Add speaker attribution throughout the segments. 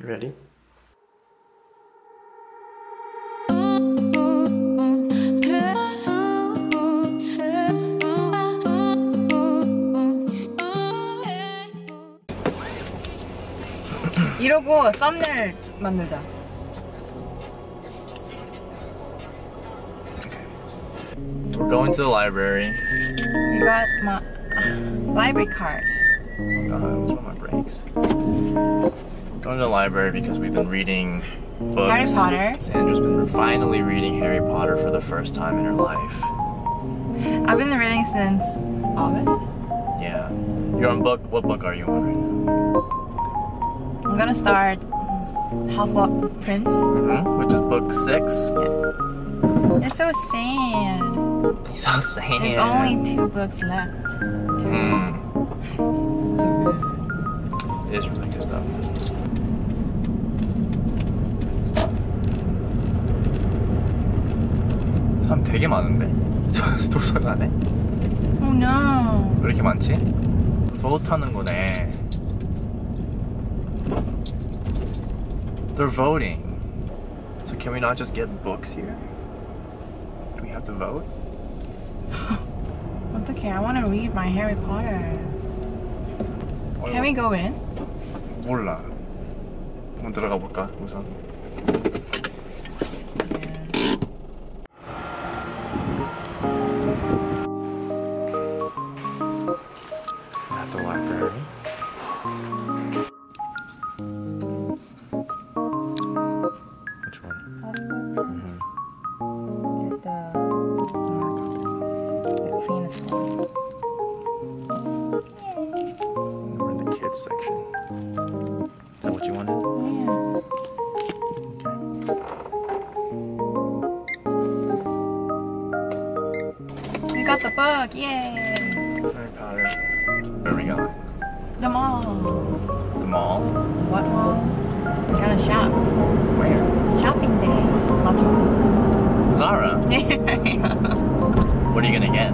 Speaker 1: You ready?
Speaker 2: 이러고 썸네일 만들자.
Speaker 1: We're going to the library.
Speaker 2: We got my uh, library card.
Speaker 1: Oh god, what's wrong with my brakes? Going to the library because we've been reading books.
Speaker 2: Harry Potter.
Speaker 1: Sandra's been finally reading Harry Potter for the first time in her life.
Speaker 2: I've been reading since August.
Speaker 1: Yeah. You're on book. What book are you on right now?
Speaker 2: I'm gonna start Half-Blood Prince.
Speaker 1: Mm-hmm. Which is book six.
Speaker 2: It's so sad.
Speaker 1: He's so sad.
Speaker 2: There's only two books left. to read.
Speaker 1: Mm.
Speaker 2: So good.
Speaker 1: It is really good though. 사람 되게 많은데? 도서관에?
Speaker 2: Oh no.
Speaker 1: 왜 이렇게 많지? vote 하는 거네. They're voting. So can we not just get books here? Do we have to vote?
Speaker 2: 어떡해. I want to read my Harry Potter. Can we go in?
Speaker 1: 몰라. 한번 들어가 볼까 우선? Which one?
Speaker 2: Get the, the cleanest one.
Speaker 1: We're in the kids section. Is that what you wanted?
Speaker 2: Yeah. We got the book, yay!
Speaker 1: Harry Potter. Where are we going?
Speaker 2: The mall.
Speaker 1: The mall?
Speaker 2: What mall? Gotta shop.
Speaker 1: Where?
Speaker 2: Shopping day. 맞죠?
Speaker 1: Zara. What are you gonna get?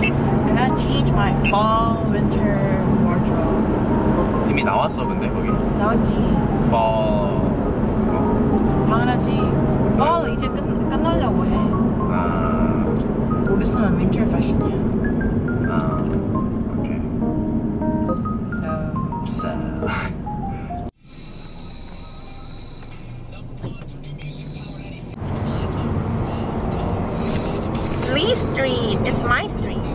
Speaker 2: I gotta change my fall winter wardrobe.
Speaker 1: 이미 나왔어 근데 거기.
Speaker 2: 나오지.
Speaker 1: Fall.
Speaker 2: It's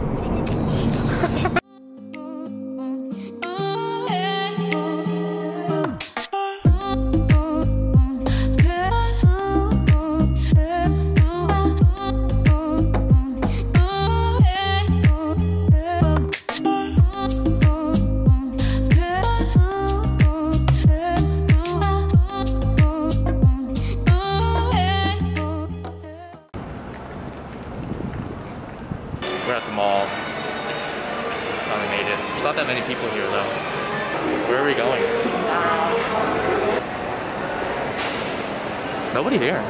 Speaker 1: Nobody here.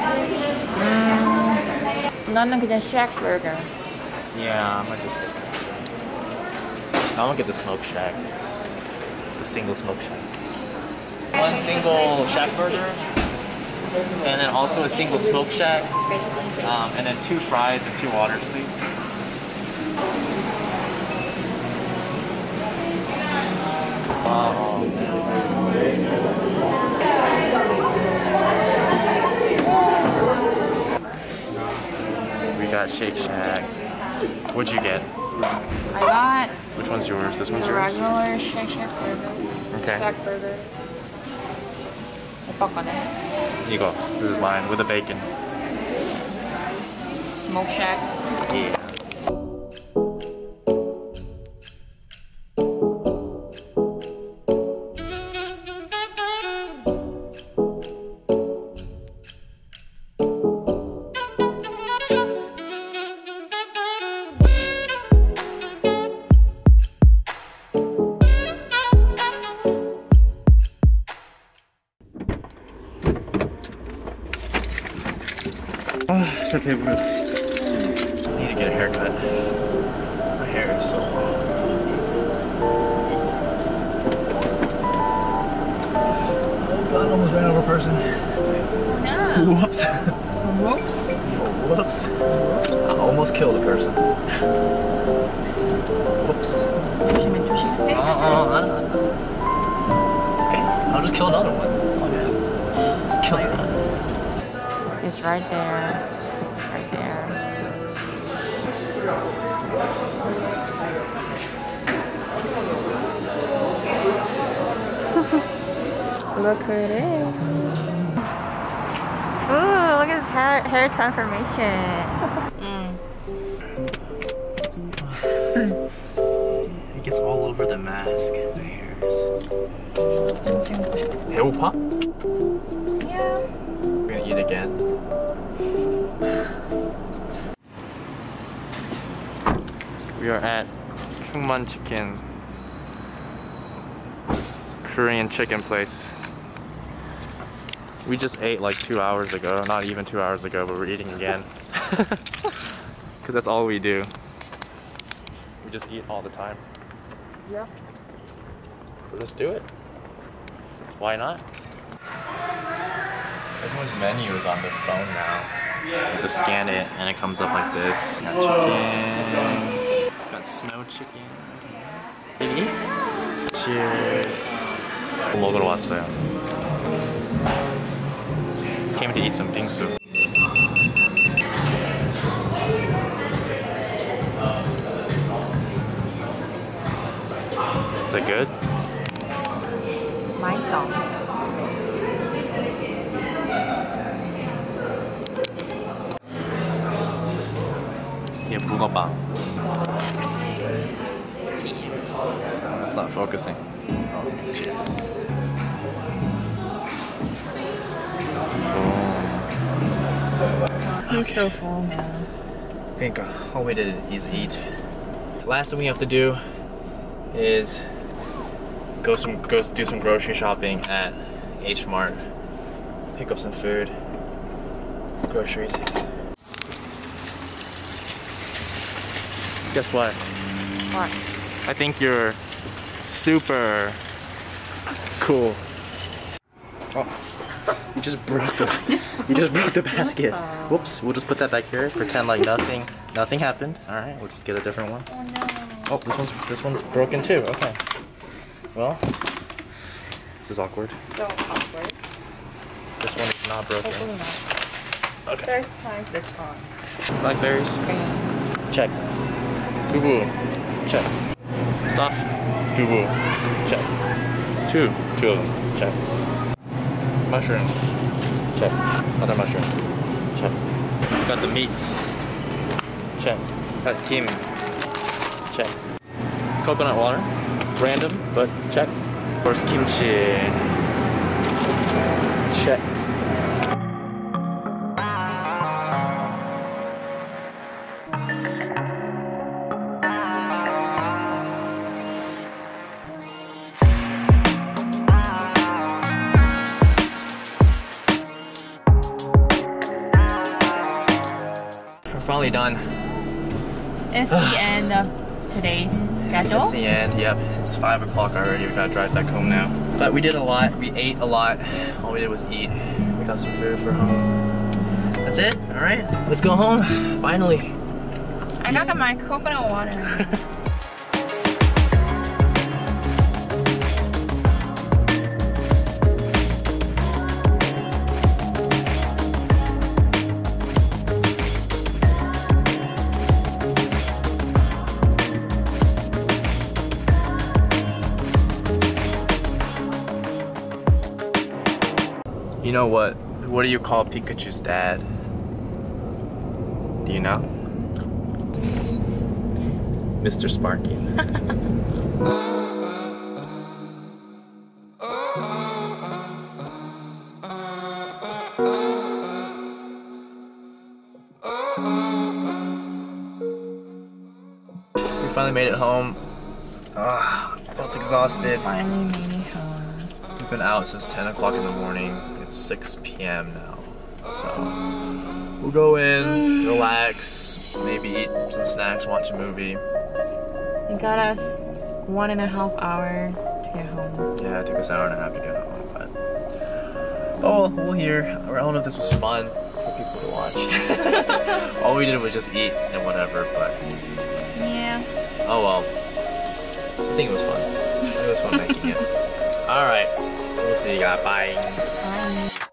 Speaker 1: 먹어요?
Speaker 2: 나는 그냥 쉑버거.
Speaker 1: Yeah, I'm gonna just get that. I want to get the smoke shack. The single smoke shack. One single shack burger And then also a single smoke shack. Um, and then two fries and two waters, please. got Shake Shack. What'd you get?
Speaker 2: I got.
Speaker 1: Which one's yours? This one's yours?
Speaker 2: Regular Shake Shack burger.
Speaker 1: Okay.
Speaker 2: Shack burger.
Speaker 1: This is mine with the bacon.
Speaker 2: Smoke Shack.
Speaker 1: Yeah. Okay, bro. I need to get a haircut. My hair is so long.
Speaker 3: God, almost ran over a person. Whoops.
Speaker 2: Whoops.
Speaker 3: Whoops. I almost killed a person. Whoops. Uh, uh, okay, I'll just kill another one.
Speaker 2: It's right there. look who it is. Ooh, look at his hair, hair transformation. mm.
Speaker 3: it gets all over the mask, the hairs. Mm. It will pop?
Speaker 2: Yeah.
Speaker 3: We're gonna eat again.
Speaker 1: We are at Choong Man Chicken. It's a Korean chicken place. We just ate like two hours ago. Not even two hours ago, but we're eating again. Because that's all we do. We just eat all the time.
Speaker 2: Yeah.
Speaker 1: Let's do it. Why not? Everyone's menu is on their phone now. You have to scan it and it comes up like this. Got chicken. Got snow chicken. Ready? Cheers. 먹으러 왔어요. Came to eat some bingsu. Is it good?
Speaker 2: 맛있어.
Speaker 1: 이게 붕어빵. It's not focusing.
Speaker 2: Oh. I'm so full now.
Speaker 3: I think all we did is eat. Last thing we have to do is go some go do some grocery shopping at H Mart. Pick up some food, groceries.
Speaker 1: Guess what?
Speaker 2: What?
Speaker 1: I think you're super cool.
Speaker 3: Oh, you just broke the you just broke the basket. Whoops.
Speaker 1: We'll just put that back here. Pretend like nothing nothing happened. All right, we'll just get a different one.
Speaker 2: Oh no.
Speaker 1: Oh, this one's this one's broken too. Okay. Well, this is awkward.
Speaker 2: So awkward.
Speaker 1: This one is not broken.
Speaker 2: Hopefully not.
Speaker 1: Okay.
Speaker 2: Third time's the charm.
Speaker 1: Blackberries.
Speaker 2: Green.
Speaker 1: Check. Dubu. Check. Soft. Dubu. Check. Two. Two of them. Check. Mushroom. Check. Another mushroom. Check. Got the meats. Check. Got kim. Check. Coconut water. Random, but check. Of course, kimchi. Check.
Speaker 3: Done.
Speaker 2: It's the end of today's schedule.
Speaker 3: It's the end. Yep. It's five o'clock already. We gotta drive back home now. But we did a lot. We ate a lot. All we did was eat. We got some food for home. That's it. All right, let's go home. Finally.
Speaker 2: I got my coconut water.
Speaker 1: You know what? What do you call Pikachu's dad? Do you know? Mr. Sparky. we finally made it home. Ah, felt exhausted.
Speaker 2: Finally made it home.
Speaker 1: We've been out since 10 o'clock in the morning. It's 6 p.m. now. So we'll go in, relax, maybe eat some snacks, watch a movie.
Speaker 2: It got us one and a half hour to get home.
Speaker 1: Yeah, it took us an hour and a half to get home, but oh, well, we'll hear. I don't know if this was fun for people to watch. All we did was just eat and whatever, but
Speaker 2: Yeah.
Speaker 1: oh well. I think it was fun. It was fun making it. All right, we'll see you guys. Bye.
Speaker 2: Bye.